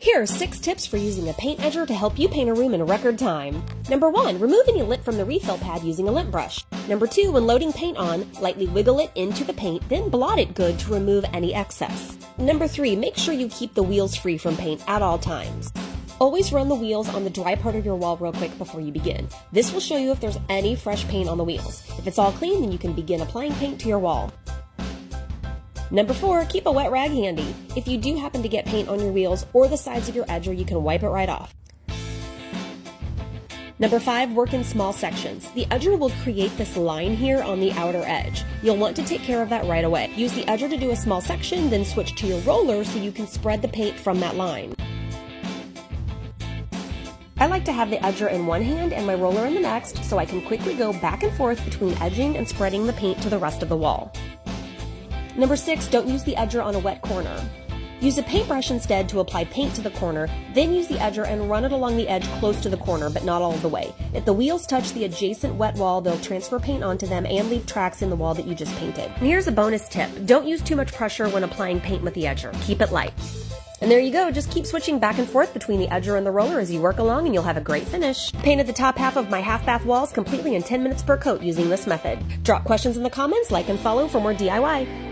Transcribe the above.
Here are six tips for using a paint edger to help you paint a room in record time. Number one, remove any lint from the refill pad using a lint brush. Number two, when loading paint on, lightly wiggle it into the paint, then blot it good to remove any excess. Number three, make sure you keep the wheels free from paint at all times. Always run the wheels on the dry part of your wall real quick before you begin. This will show you if there's any fresh paint on the wheels. If it's all clean, then you can begin applying paint to your wall. Number four, keep a wet rag handy. If you do happen to get paint on your wheels or the sides of your edger, you can wipe it right off. Number five, work in small sections. The edger will create this line here on the outer edge. You'll want to take care of that right away. Use the edger to do a small section, then switch to your roller so you can spread the paint from that line. I like to have the edger in one hand and my roller in the next so I can quickly go back and forth between edging and spreading the paint to the rest of the wall. Number six, don't use the edger on a wet corner. Use a paintbrush instead to apply paint to the corner, then use the edger and run it along the edge close to the corner, but not all the way. If the wheels touch the adjacent wet wall, they'll transfer paint onto them and leave tracks in the wall that you just painted. And here's a bonus tip. Don't use too much pressure when applying paint with the edger. Keep it light. And there you go, just keep switching back and forth between the edger and the roller as you work along and you'll have a great finish. Painted the top half of my half bath walls completely in 10 minutes per coat using this method. Drop questions in the comments, like and follow for more DIY.